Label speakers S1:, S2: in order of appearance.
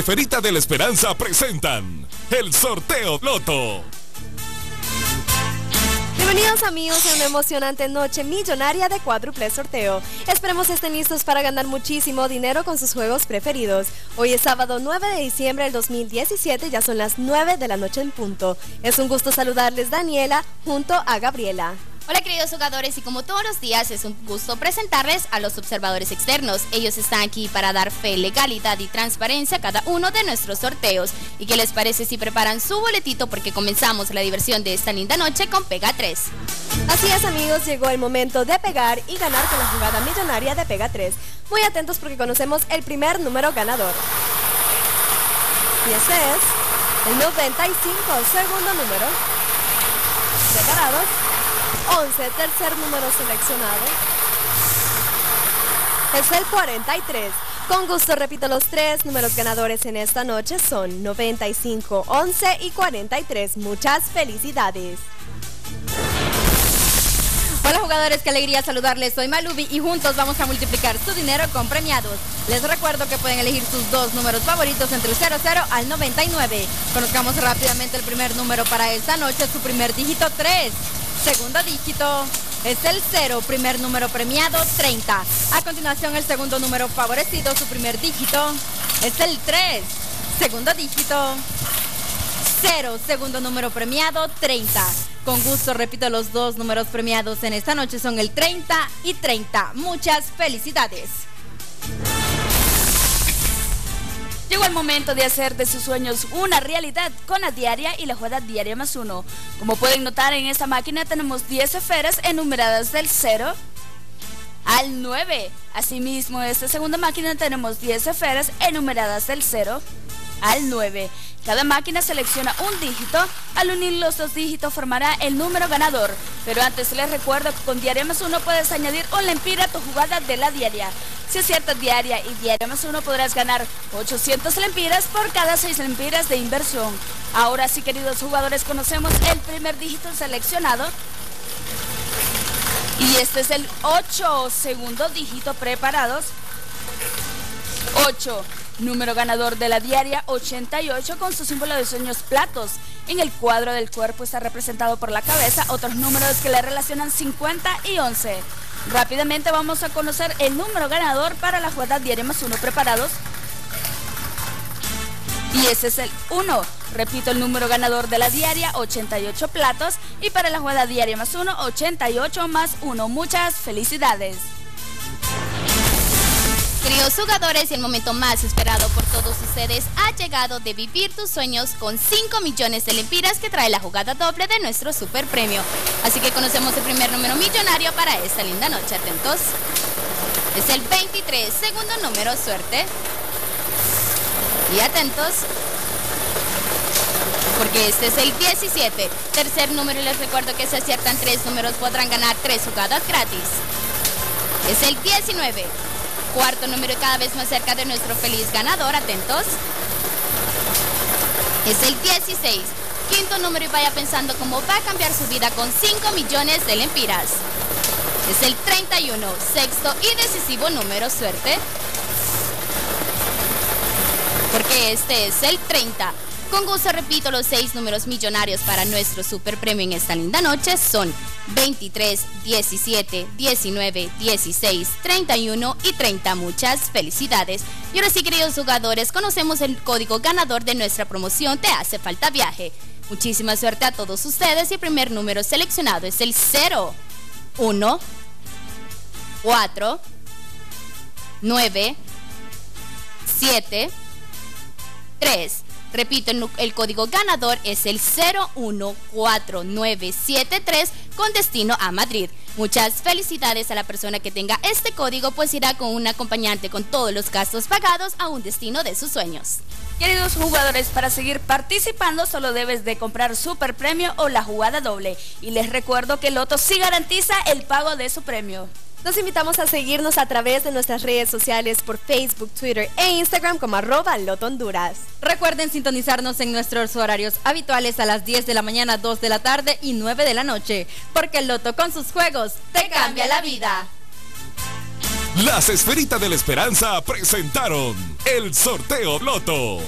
S1: Esferita de la Esperanza presentan el sorteo Loto.
S2: Bienvenidos amigos a una emocionante noche millonaria de cuádruple sorteo. Esperemos estén listos para ganar muchísimo dinero con sus juegos preferidos. Hoy es sábado 9 de diciembre del 2017, ya son las 9 de la noche en punto. Es un gusto saludarles Daniela junto a Gabriela.
S3: Hola queridos jugadores y como todos los días es un gusto presentarles a los observadores externos. Ellos están aquí para dar fe, legalidad y transparencia a cada uno de nuestros sorteos. ¿Y qué les parece si preparan su boletito porque comenzamos la diversión de esta linda noche con Pega 3?
S2: Así es amigos, llegó el momento de pegar y ganar con la jugada millonaria de Pega 3. Muy atentos porque conocemos el primer número ganador. Y ese es el 95, segundo número. ¿Preparados? 11, tercer número seleccionado. Es el 43. Con gusto repito los tres números ganadores en esta noche son 95, 11 y 43. Muchas felicidades.
S4: Hola jugadores, qué alegría saludarles. Soy Malubi y juntos vamos a multiplicar su dinero con premiados. Les recuerdo que pueden elegir sus dos números favoritos entre el 00 al 99. Conozcamos rápidamente el primer número para esta noche, su primer dígito 3. Segundo dígito es el 0, primer número premiado 30. A continuación el segundo número favorecido, su primer dígito es el 3. Segundo dígito 0, segundo número premiado 30. Con gusto repito los dos números premiados en esta noche son el 30 y 30. Muchas felicidades.
S5: El momento de hacer de sus sueños una realidad con la diaria y la jugada diaria más uno. Como pueden notar en esta máquina tenemos 10 esferas enumeradas del 0 al 9. Asimismo, en esta segunda máquina tenemos 10 esferas enumeradas del 0 al 9. Cada máquina selecciona un dígito, al unir los dos dígitos formará el número ganador. Pero antes les recuerdo que con Diaria más uno puedes añadir un lempira a tu jugada de la diaria. Si aciertas diaria y diaria más uno podrás ganar 800 lempiras por cada 6 lempiras de inversión. Ahora sí queridos jugadores conocemos el primer dígito seleccionado. Y este es el 8, segundo dígito preparados. 8. Número ganador de la diaria 88 con su símbolo de sueños platos. En el cuadro del cuerpo está representado por la cabeza otros números que le relacionan 50 y 11. Rápidamente vamos a conocer el número ganador para la jugada diaria más uno. ¿Preparados? Y ese es el 1. Repito el número ganador de la diaria, 88 platos. Y para la jugada diaria más 1, 88 más 1. Muchas felicidades.
S3: Queridos jugadores, y el momento más esperado por todos ustedes ha llegado de vivir tus sueños con 5 millones de lempiras que trae la jugada doble de nuestro super premio. Así que conocemos el primer número millonario para esta linda noche. Atentos. Es el 23, segundo número, suerte. Y atentos. Porque este es el 17, tercer número y les recuerdo que si aciertan tres números podrán ganar tres jugadas gratis. Es el 19, Cuarto número cada vez más cerca de nuestro feliz ganador. Atentos. Es el 16. Quinto número y vaya pensando cómo va a cambiar su vida con 5 millones de lempiras. Es el 31. Sexto y decisivo número. Suerte. Porque este es el 30. Con gusto repito los seis números millonarios para nuestro super premio en esta linda noche son 23, 17, 19, 16, 31 y 30. Muchas felicidades. Y ahora sí, queridos jugadores, conocemos el código ganador de nuestra promoción Te hace falta viaje. Muchísima suerte a todos ustedes y el primer número seleccionado es el 0, 1, 4, 9, 7, 3. Repito, el, código ganador es el 014973 con destino a Madrid. Muchas felicidades a la persona que tenga este código, pues irá con un acompañante con todos los gastos pagados a un destino de sus sueños.
S5: Queridos jugadores, para seguir participando solo debes de comprar Super Premio o la jugada doble. Y les recuerdo que Loto sí garantiza el pago de su premio.
S2: Los invitamos a seguirnos a través de nuestras redes sociales por Facebook, Twitter e Instagram como arroba Loto Honduras.
S4: Recuerden sintonizarnos en nuestros horarios habituales a las 10 de la mañana, 2 de la tarde y 9 de la noche, porque el Loto con sus juegos te cambia la vida.
S1: Las esferitas de la esperanza presentaron el sorteo Loto.